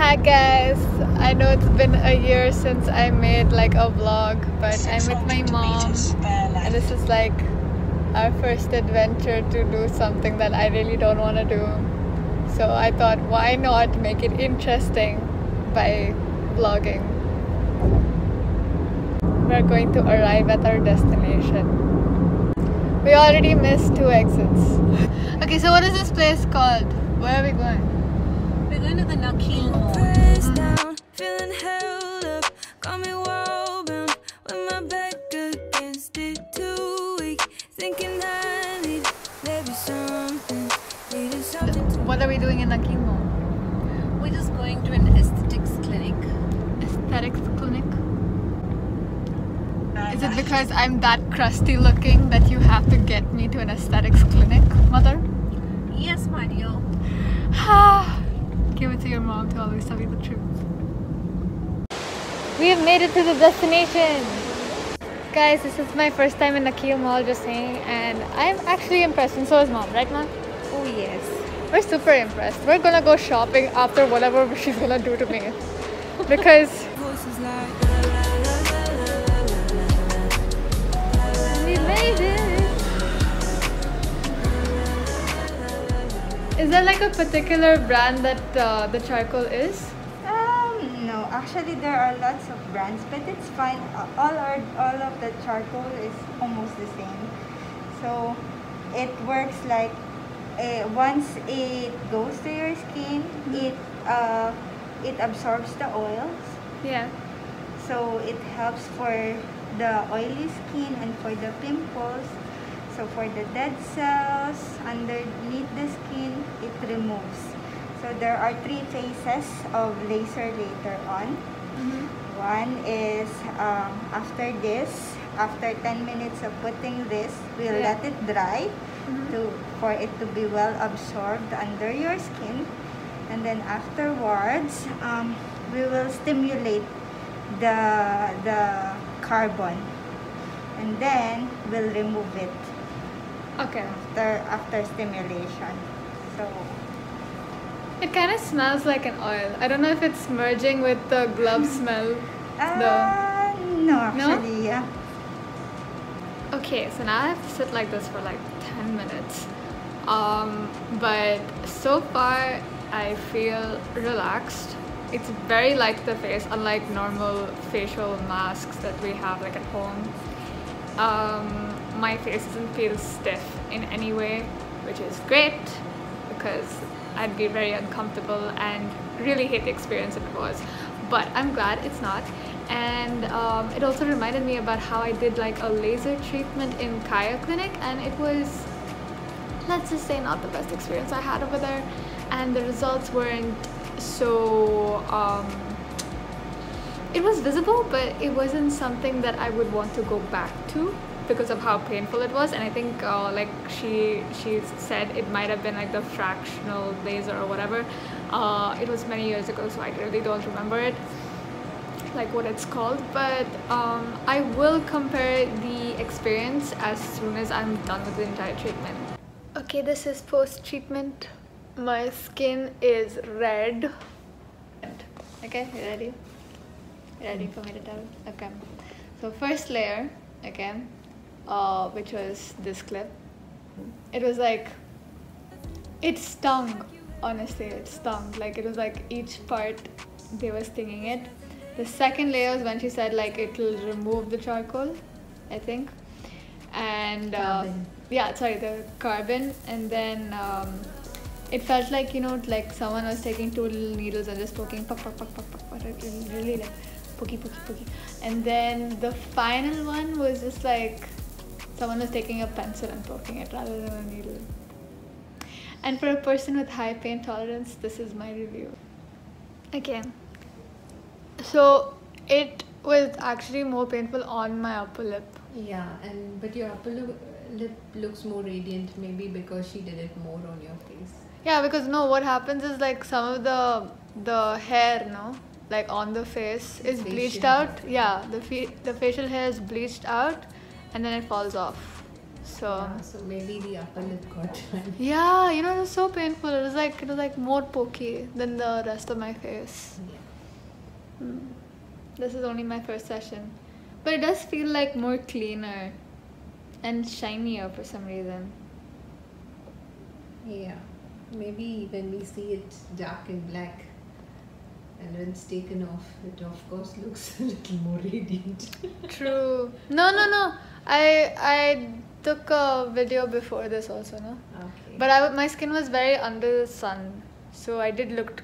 Hi guys, I know it's been a year since I made like a vlog, but I'm with my mom and this is like our first adventure to do something that I really don't want to do. So I thought why not make it interesting by vlogging. We're going to arrive at our destination. We already missed two exits. Okay, so what is this place called? Where are we going? We're going to the Nakheel Mall. Down, feeling held up. Got me wall bound with my back against it. Too weak, thinking I need maybe something. Needing something to What are we doing in Nakheel Mall? We're just going to an aesthetics clinic. Aesthetics clinic? Uh, is it because I'm that crusty looking that you have to get me to an aesthetics clinic, mother? Yes, my dear. Ah. Give it to your mom to always tell you the truth. We have made it to the destination! Guys, this is my first time in Nakheel Mall, just saying, and I'm actually impressed, and so is mom, right, mom? Oh, yes. We're super impressed. We're gonna go shopping after whatever she's gonna do to me. Because we made it! Is there like a particular brand that uh, the charcoal is? Um, no, actually there are lots of brands, but it's fine. All our all of the charcoal is almost the same. So it works like uh, once it goes to your skin, it uh, it absorbs the oils. Yeah. So it helps for the oily skin and for the pimples. So for the dead cells underneath the skin, it removes. So there are three phases of laser later on. One is um, after this, after 10 minutes of putting this, we'll Yeah. let it dry to for it to be well absorbed under your skin. And then afterwards, um, we will stimulate the the carbon, and then we'll remove it Okay. after after stimulation. So It kind of smells like an oil. I don't know if it's merging with the glove smell. Uh, no, actually, yeah. okay, so now I have to sit like this for like ten minutes. Um, but so far I feel relaxed. It's very light to the face, unlike normal facial masks that we have like at home. Um, my face doesn't feel stiff in any way, which is great because I'd be very uncomfortable and really hate the experience if it was. But I'm glad it's not. And um, it also reminded me about how I did like a laser treatment in Kaya Clinic, and it was, let's just say, not the best experience I had over there. And the results weren't so. Um, it was visible, but it wasn't something that I would want to go back to because of how painful it was. And I think, uh, like she she said, it might have been like the fractional laser or whatever. Uh, it was many years ago, so I really don't remember it, like what it's called. But um, I will compare the experience as soon as I'm done with the entire treatment. Okay, this is post treatment. My skin is red. Okay, you ready? Ready for me to tell? Okay. So first layer, okay, uh, which was this clip. It was like, it stung. Honestly, it stung. Like it was like each part they were stinging it. The second layer was when she said like it'll remove the charcoal, I think, and uh, yeah, sorry, the carbon, and then. Um, it felt like you know like someone was taking two little needles and just poking puck puck puck puck puck, puck really, really like pokey pokey pokey and then the final one was just like someone was taking a pencil and poking it rather than a needle. And for a person with high pain tolerance this is my review. Again. So it was actually more painful on my upper lip. Yeah, and but your upper lip, lip looks more radiant, maybe because she did it more on your face. Yeah, because no, what happens is like some of the the hair, no, like on the face is bleached out. Yeah, the fe- the facial hair is bleached out, and then it falls off. So Yeah, so maybe the upper lip got yeah, you know, it was so painful. It was like it was like more pokey than the rest of my face. Yeah. Mm. This is only my first session, but it does feel like more cleaner and shinier for some reason. Yeah. Maybe when we see it dark and black and when it's taken off, it of course looks a little more radiant. True. No, no, no. I I took a video before this also, no. okay. But I, my skin was very under the sun, so I did look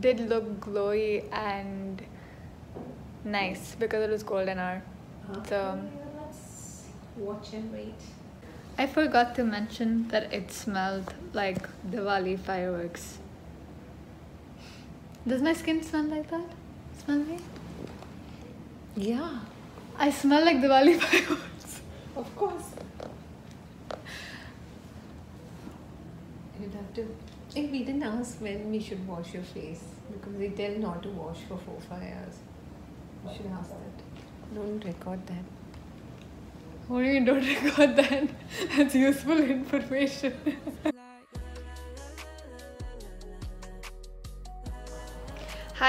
did look glowy and nice because it was golden hour. Okay, so- let's watch and wait. I forgot to mention that it smelled like Diwali fireworks. Does my skin smell like that? Smell me? Yeah, I smell like Diwali fireworks. of course. You'd have to. Hey, we didn't ask when we should wash your face because they tell not to wash for four five hours. We should ask that. Don't record that. What do you mean don't record that? That's useful information.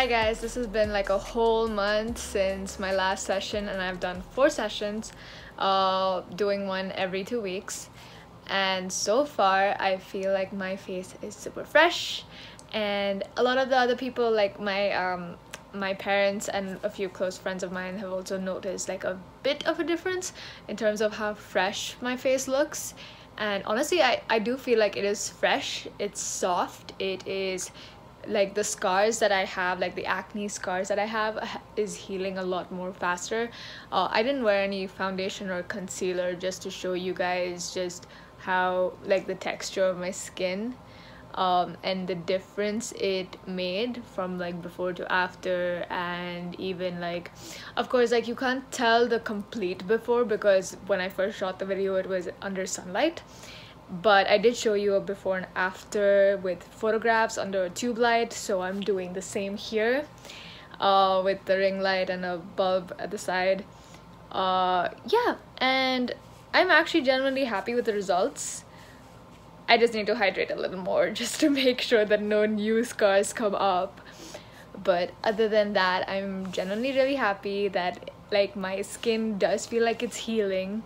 Hi guys, this has been like a whole month since my last session, and I've done four sessions, uh, doing one every two weeks. And so far, I feel like my face is super fresh, and a lot of the other people, like my um, my parents and a few close friends of mine, have also noticed like a bit of a difference in terms of how fresh my face looks. And honestly, I, I do feel like it is fresh, it's soft, it is like the scars that I have, like the acne scars that I have, uh, is healing a lot more faster. Uh, I didn't wear any foundation or concealer just to show you guys just how like the texture of my skin um, and the difference it made from like before to after and even like of course like you can't tell the complete before because when i first shot the video it was under sunlight but i did show you a before and after with photographs under a tube light so i'm doing the same here uh, with the ring light and a bulb at the side. Uh, yeah and i'm actually genuinely happy with the results. I just need to hydrate a little more just to make sure that no new scars come up. But other than that, I'm genuinely really happy that like my skin does feel like it's healing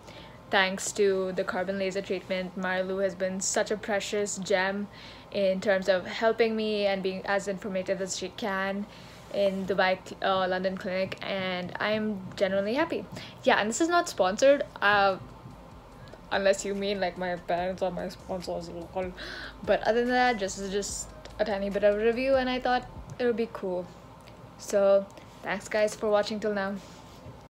thanks to the carbon laser treatment. Marilu has been such a precious gem in terms of helping me and being as informative as she can in Dubai uh, London clinic and I'm genuinely happy. Yeah, and this is not sponsored. Uh unless you mean like my parents or my sponsors but other than that just just a tiny bit of a review and i thought it would be cool so thanks guys for watching till now